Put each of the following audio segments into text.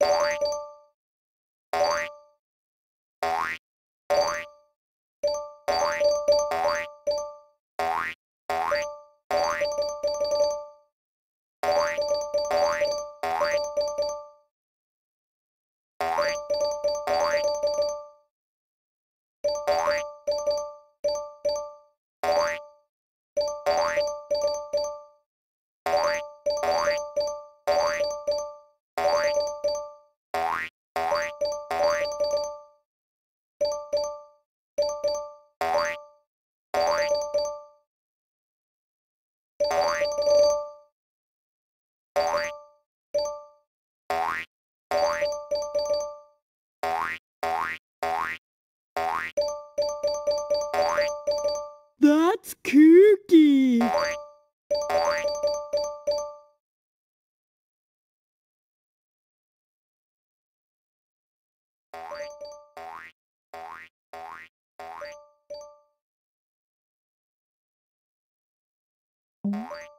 That's Bye.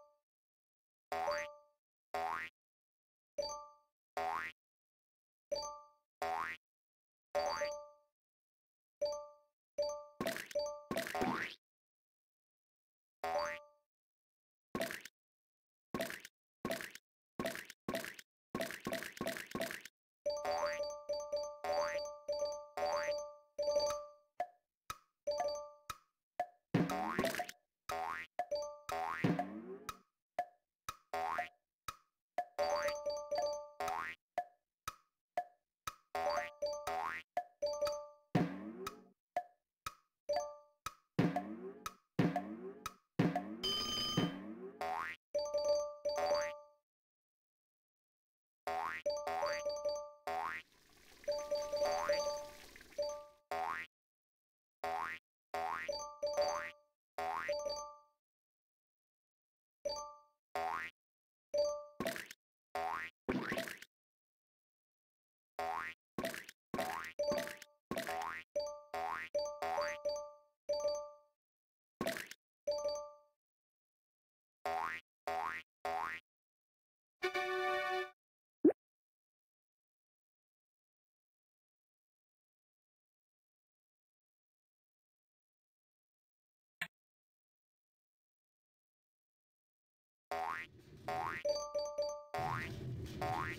Oink. Oink.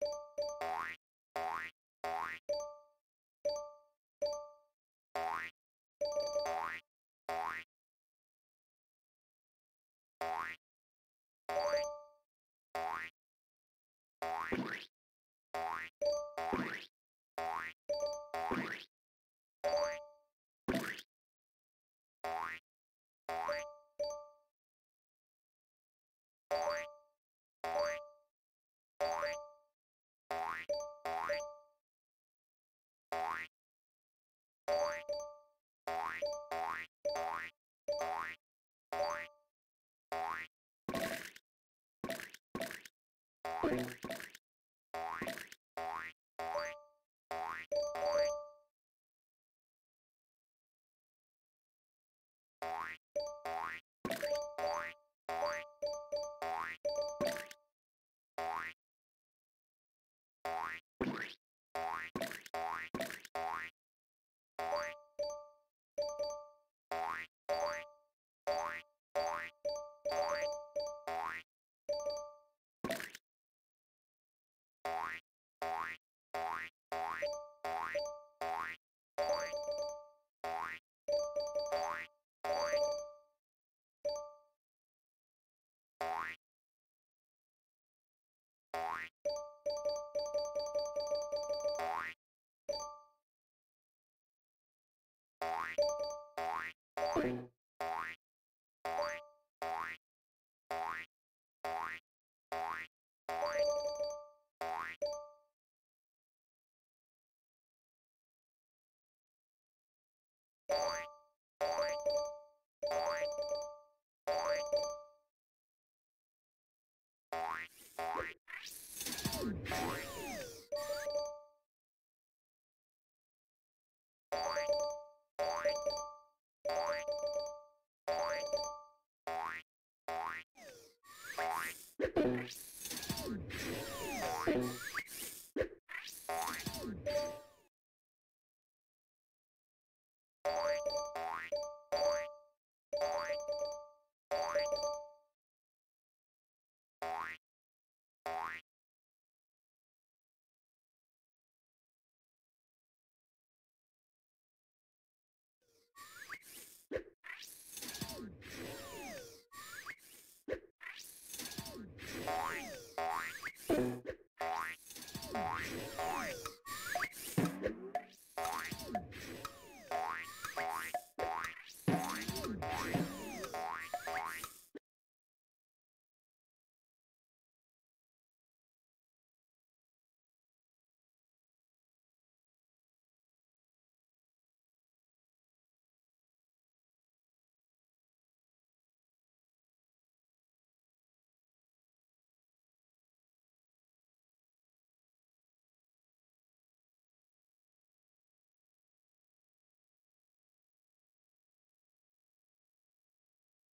Thank you.